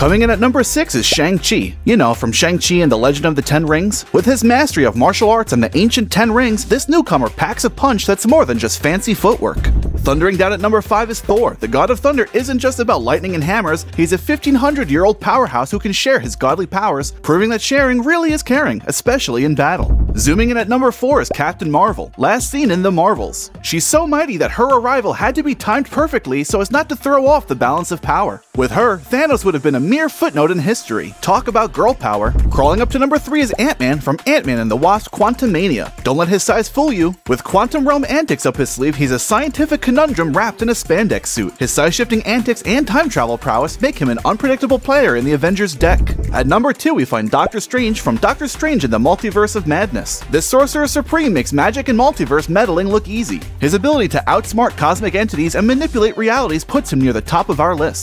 Coming in at number 6 is Shang-Chi. You know, from Shang-Chi and the Legend of the Ten Rings. With his mastery of martial arts and the ancient Ten Rings, this newcomer packs a punch that's more than just fancy footwork. Thundering down at number 5 is Thor. The god of thunder isn't just about lightning and hammers, he's a 1500 year old powerhouse who can share his godly powers, proving that sharing really is caring, especially in battle. Zooming in at number 4 is Captain Marvel, last seen in The Marvels. She's so mighty that her arrival had to be timed perfectly so as not to throw off the balance of power. With her, Thanos would have been a mere footnote in history. Talk about girl power. Crawling up to number 3 is Ant-Man from Ant-Man and the Wasp Quantumania. Don't let his size fool you. With quantum realm antics up his sleeve, he's a scientific conundrum wrapped in a spandex suit. His size-shifting antics and time travel prowess make him an unpredictable player in the Avengers deck. At number 2, we find Doctor Strange from Doctor Strange in the Multiverse of Madness. This Sorcerer Supreme makes magic and multiverse meddling look easy. His ability to outsmart cosmic entities and manipulate realities puts him near the top of our list.